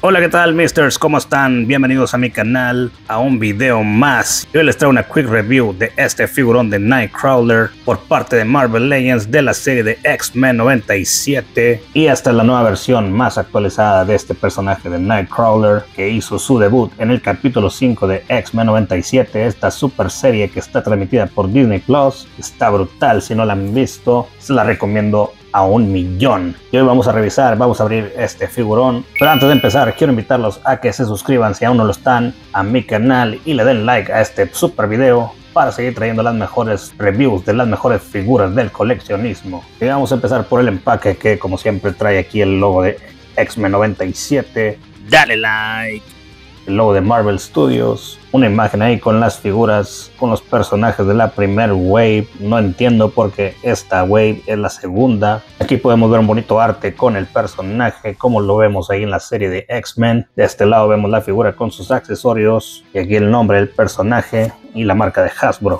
Hola, ¿qué tal, misters? ¿Cómo están? Bienvenidos a mi canal, a un video más. Hoy les traigo una quick review de este figurón de Nightcrawler por parte de Marvel Legends de la serie de X-Men 97 y hasta la nueva versión más actualizada de este personaje de Nightcrawler que hizo su debut en el capítulo 5 de X-Men 97, esta super serie que está transmitida por Disney Plus. Está brutal, si no la han visto, se la recomiendo a un millón. Y hoy vamos a revisar, vamos a abrir este figurón. Pero antes de empezar, quiero invitarlos a que se suscriban si aún no lo están a mi canal y le den like a este super video para seguir trayendo las mejores reviews de las mejores figuras del coleccionismo. Y vamos a empezar por el empaque que como siempre trae aquí el logo de X-Men 97. Dale like el logo de Marvel Studios, una imagen ahí con las figuras, con los personajes de la primer wave. No entiendo por qué esta wave es la segunda. Aquí podemos ver un bonito arte con el personaje, como lo vemos ahí en la serie de X-Men. De este lado vemos la figura con sus accesorios y aquí el nombre del personaje y la marca de Hasbro.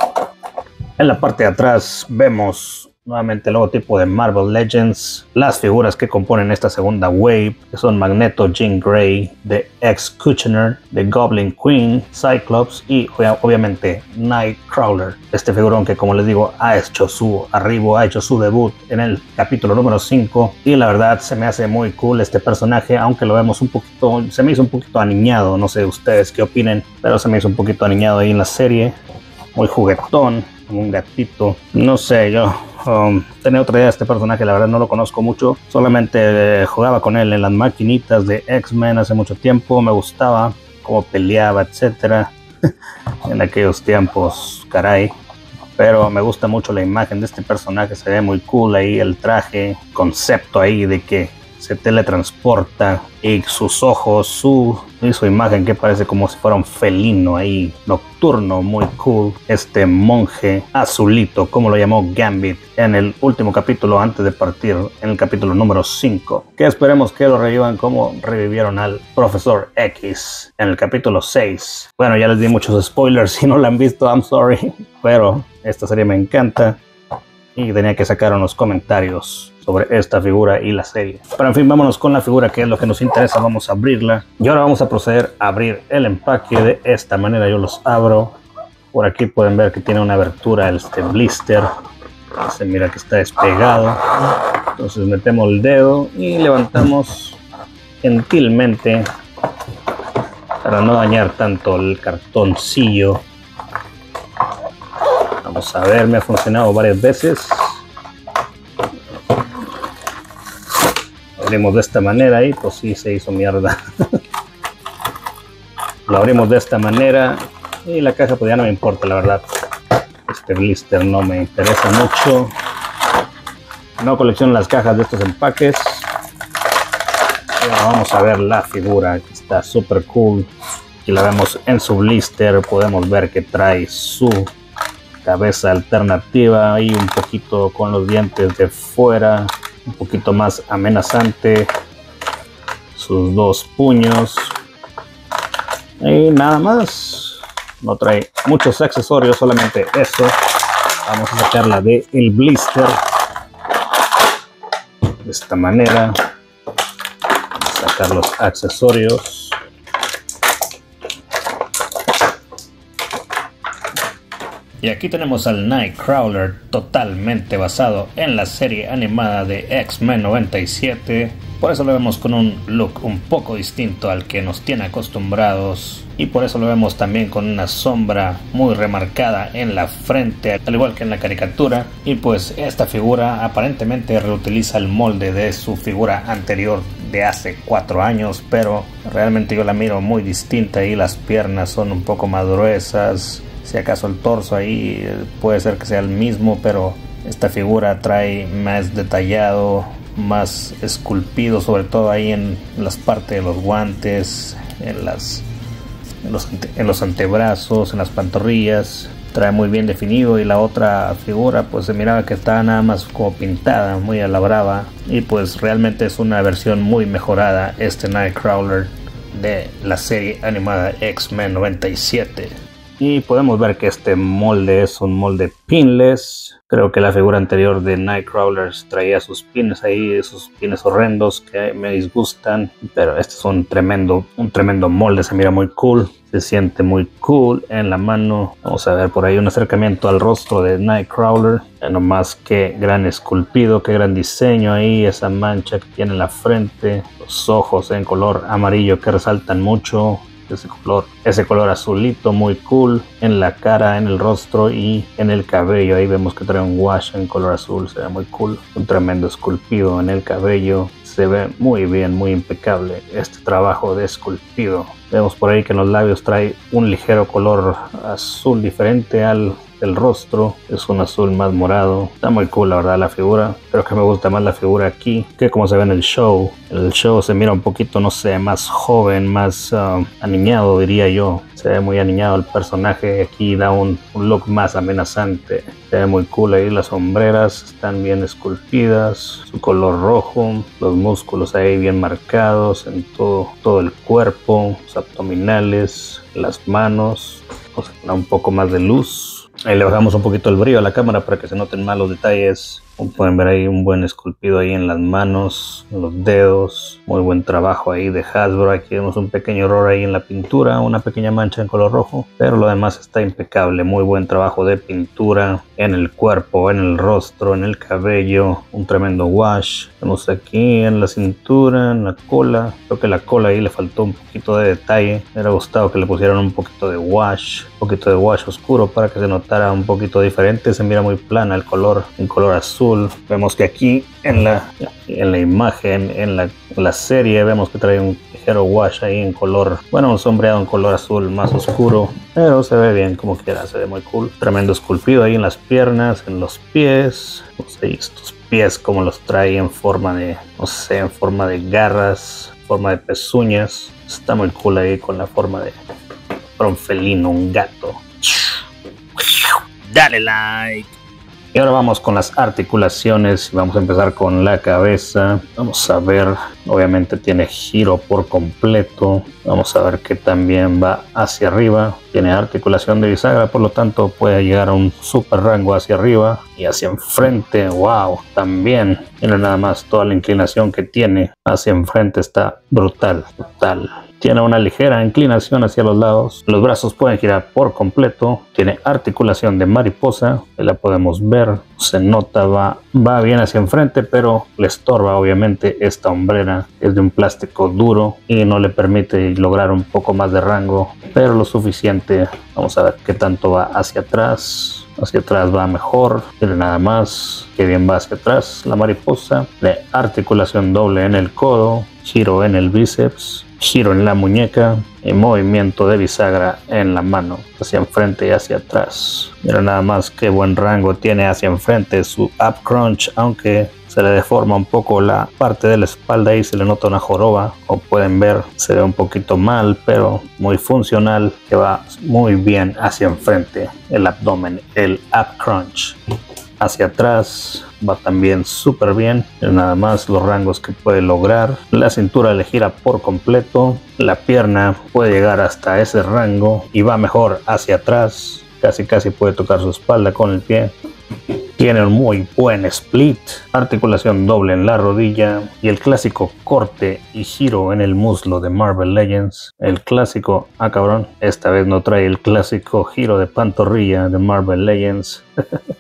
En la parte de atrás vemos Nuevamente el logotipo de Marvel Legends, las figuras que componen esta segunda wave, son Magneto, Jean Grey, The Ex Kuchener, The Goblin Queen, Cyclops y obviamente Nightcrawler. Este figurón que como les digo ha hecho su arribo, ha hecho su debut en el capítulo número 5 y la verdad se me hace muy cool este personaje, aunque lo vemos un poquito, se me hizo un poquito aniñado, no sé ustedes qué opinen, pero se me hizo un poquito aniñado ahí en la serie, muy juguetón, como un gatito, no sé yo Um, tenía otra idea de este personaje, la verdad no lo conozco mucho. Solamente eh, jugaba con él en las maquinitas de X-Men hace mucho tiempo. Me gustaba cómo peleaba, etcétera. en aquellos tiempos, caray. Pero me gusta mucho la imagen de este personaje, se ve muy cool ahí el traje, concepto ahí de que se teletransporta y sus ojos, su, y su imagen que parece como si fuera un felino ahí nocturno, muy cool. Este monje azulito, como lo llamó Gambit en el último capítulo antes de partir, en el capítulo número 5. Que esperemos que lo revivan como revivieron al profesor X en el capítulo 6. Bueno, ya les di muchos spoilers, si no lo han visto, I'm sorry, pero esta serie me encanta y tenía que sacar unos comentarios sobre esta figura y la serie. Pero en fin, vámonos con la figura que es lo que nos interesa. Vamos a abrirla. Y ahora vamos a proceder a abrir el empaque de esta manera. Yo los abro. Por aquí pueden ver que tiene una abertura este blister. Se mira que está despegado. Entonces metemos el dedo y levantamos gentilmente para no dañar tanto el cartoncillo. Vamos a ver, me ha funcionado varias veces. Abrimos de esta manera y pues sí se hizo mierda. lo abrimos de esta manera y la caja pues ya no me importa la verdad. Este blister no me interesa mucho. No colecciono las cajas de estos empaques. vamos a ver la figura que está súper cool. Aquí la vemos en su blister. Podemos ver que trae su cabeza alternativa y un poquito con los dientes de fuera un poquito más amenazante. Sus dos puños. Y nada más. No trae muchos accesorios solamente eso. Vamos a sacarla de el blister. De esta manera. Vamos a sacar los accesorios Y aquí tenemos al Nightcrawler totalmente basado en la serie animada de X-Men 97. Por eso lo vemos con un look un poco distinto al que nos tiene acostumbrados. Y por eso lo vemos también con una sombra muy remarcada en la frente, al igual que en la caricatura. Y pues esta figura aparentemente reutiliza el molde de su figura anterior de hace cuatro años, pero realmente yo la miro muy distinta y las piernas son un poco más gruesas, si acaso el torso ahí puede ser que sea el mismo, pero esta figura trae más detallado, más esculpido, sobre todo ahí en las partes de los guantes, en, las, en los antebrazos, en las pantorrillas. Trae muy bien definido y la otra figura pues se miraba que estaba nada más como pintada, muy a la brava. Y pues realmente es una versión muy mejorada este Nightcrawler de la serie animada X-Men 97. Y podemos ver que este molde es un molde pinless. Creo que la figura anterior de Nightcrawlers traía sus pines ahí, esos pines horrendos que me disgustan. Pero este es un tremendo, un tremendo molde, se mira muy cool. Se siente muy cool en la mano. Vamos a ver por ahí un acercamiento al rostro de Nightcrawler. No más que gran esculpido, qué gran diseño ahí, esa mancha que tiene en la frente, los ojos en color amarillo que resaltan mucho, ese color, ese color azulito muy cool en la cara, en el rostro y en el cabello. Ahí vemos que trae un wash en color azul, se ve muy cool. Un tremendo esculpido en el cabello. Se ve muy bien, muy impecable este trabajo de esculpido. Vemos por ahí que en los labios trae un ligero color azul diferente al el rostro es un azul más morado. Está muy cool la verdad la figura. Creo que me gusta más la figura aquí que como se ve en el show. El show se mira un poquito, no sé, más joven, más uh, aniñado diría yo. Se ve muy aniñado el personaje. Aquí da un, look más amenazante. Se ve muy cool ahí. Las sombreras están bien esculpidas. Su color rojo. Los músculos ahí bien marcados en todo, todo el cuerpo. Los abdominales. Las manos. Vamos a un poco más de luz Ahí le bajamos un poquito el brillo a la cámara para que se noten más los detalles. Como pueden ver ahí un buen esculpido ahí en las manos, en los dedos. Muy buen trabajo ahí de Hasbro. Aquí vemos un pequeño error ahí en la pintura, una pequeña mancha en color rojo. Pero lo demás está impecable. Muy buen trabajo de pintura en el cuerpo, en el rostro, en el cabello. Un tremendo wash. Vemos aquí en la cintura, en la cola. Creo que la cola ahí le faltó un poquito de detalle. Me hubiera gustado que le pusieran un poquito de wash. Un poquito de wash oscuro para que se notara un poquito diferente. Se mira muy plana el color, en color azul Vemos que aquí en la, en la imagen, en la, serie, vemos que trae un ligero wash ahí en color, bueno, un sombreado en color azul más oscuro, pero se ve bien como quiera, se ve muy cool. Tremendo esculpido ahí en las piernas, en los pies, no sé, estos pies como los trae en forma de, no sé, en forma de garras, forma de pezuñas. Está muy cool ahí con la forma de un felino, un gato. Dale like. Y ahora vamos con las articulaciones. Vamos a empezar con la cabeza. Vamos a ver, obviamente tiene giro por completo. Vamos a ver que también va hacia arriba. Tiene articulación de bisagra, por lo tanto puede llegar a un super rango hacia arriba y hacia enfrente. ¡Wow! También, mira nada más toda la inclinación que tiene hacia enfrente está brutal, brutal. Tiene una ligera inclinación hacia los lados. Los brazos pueden girar por completo. Tiene articulación de mariposa. La podemos ver. Se nota, va, va bien hacia enfrente, pero le estorba obviamente esta hombrera. Es de un plástico duro y no le permite lograr un poco más de rango, pero lo suficiente. Vamos a ver qué tanto va hacia atrás hacia atrás va mejor, tiene nada más, que bien va hacia atrás la mariposa, de articulación doble en el codo, giro en el bíceps, giro en la muñeca y movimiento de bisagra en la mano, hacia enfrente y hacia atrás. Mira nada más qué buen rango tiene hacia enfrente su up crunch, aunque se le deforma un poco la parte de la espalda y se le nota una joroba, como pueden ver se ve un poquito mal, pero muy funcional, que va muy bien hacia enfrente el abdomen, el up crunch hacia atrás va también súper bien nada más los rangos que puede lograr la cintura le gira por completo la pierna puede llegar hasta ese rango y va mejor hacia atrás casi casi puede tocar su espalda con el pie tiene un muy buen split, articulación doble en la rodilla y el clásico corte y giro en el muslo de Marvel Legends. El clásico, ah cabrón, esta vez no trae el clásico giro de pantorrilla de Marvel Legends.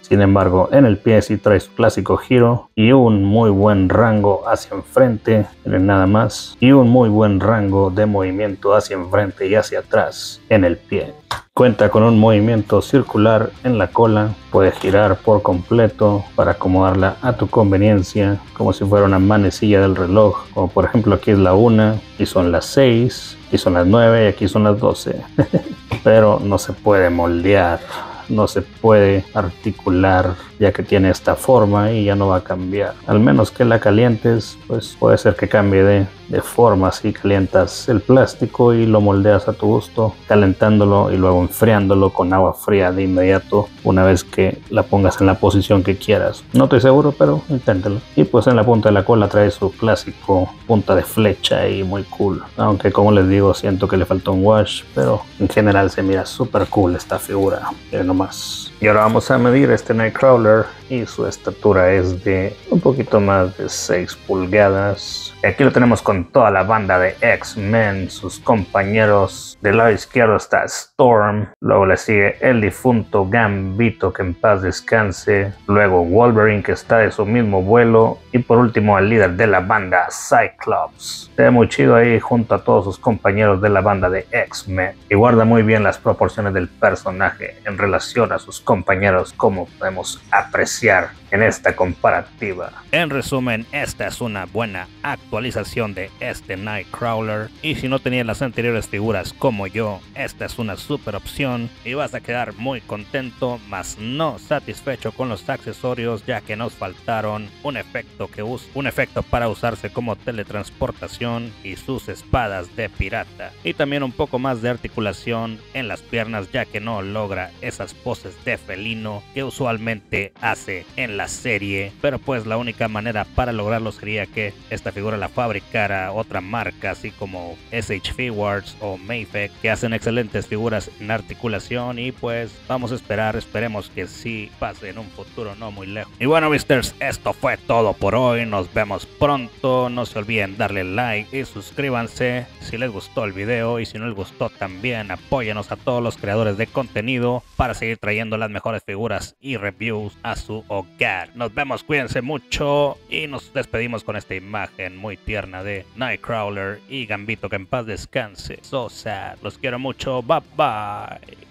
Sin embargo, en el pie sí trae su clásico giro y un muy buen rango hacia enfrente, miren nada más, y un muy buen rango de movimiento hacia enfrente y hacia atrás en el pie. Cuenta con un movimiento circular en la cola, puede girar por completo para acomodarla a tu conveniencia, como si fuera una manecilla del reloj, como por ejemplo aquí es la 1 y son las 6, y son las 9 y aquí son las 12. Pero no se puede moldear, no se puede articular ya que tiene esta forma y ya no va a cambiar. Al menos que la calientes, pues puede ser que cambie de, de forma si calientas el plástico y lo moldeas a tu gusto, calentándolo y luego enfriándolo con agua fría de inmediato una vez que la pongas en la posición que quieras. No estoy seguro, pero inténtalo. Y pues en la punta de la cola trae su clásico punta de flecha y muy cool. Aunque como les digo, siento que le faltó un wash, pero en general se mira súper cool esta figura. Miren nomás. Y ahora vamos a medir este Nightcrawler water y su estatura es de un poquito más de 6 pulgadas. Aquí lo tenemos con toda la banda de X-Men, sus compañeros. Del lado izquierdo está Storm, luego le sigue el difunto Gambito que en paz descanse, luego Wolverine que está de su mismo vuelo y por último el líder de la banda Cyclops. Se ve muy chido ahí junto a todos sus compañeros de la banda de X-Men y guarda muy bien las proporciones del personaje en relación a sus compañeros como podemos apreciar en esta comparativa. En resumen, esta es una buena actualización de este Nightcrawler. Y si no tenías las anteriores figuras como yo, esta es una super opción y vas a quedar muy contento, mas no satisfecho con los accesorios ya que nos faltaron un efecto que usa, un efecto para usarse como teletransportación y sus espadas de pirata. Y también un poco más de articulación en las piernas ya que no logra esas poses de felino que usualmente hace en la serie, pero pues la única manera para lograrlo sería que esta figura la fabricara otra marca, así como SH Figures o Mayfec, que hacen excelentes figuras en articulación y pues vamos a esperar, esperemos que sí pase en un futuro no muy lejos. Y bueno, misters, esto fue todo por hoy, nos vemos pronto, no se olviden darle like y suscríbanse si les gustó el video y si no les gustó también apóyanos a todos los creadores de contenido para seguir trayendo las mejores figuras y reviews a su hogar. Nos vemos, cuídense mucho y nos despedimos con esta imagen muy tierna de Nightcrawler y Gambito que en paz descanse. So sad. Los quiero mucho. Bye bye.